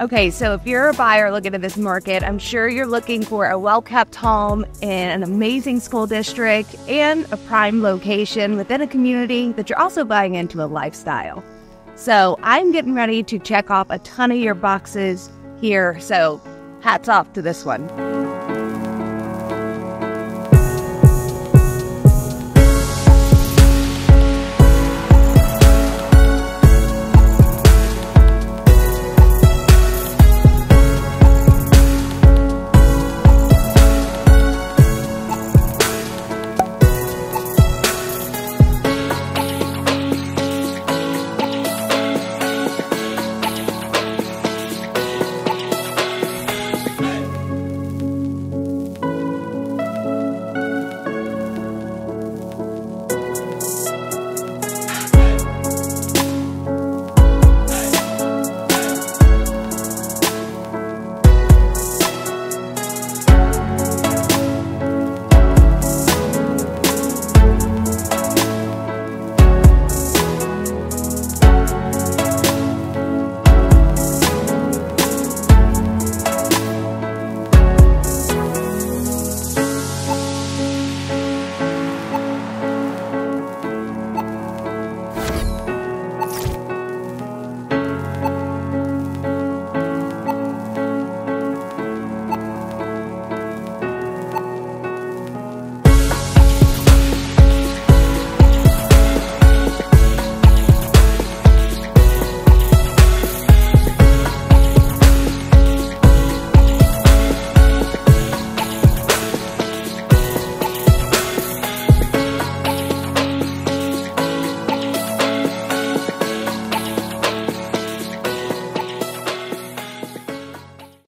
Okay, so if you're a buyer looking at this market, I'm sure you're looking for a well kept home in an amazing school district and a prime location within a community that you're also buying into a lifestyle. So I'm getting ready to check off a ton of your boxes here. So hats off to this one.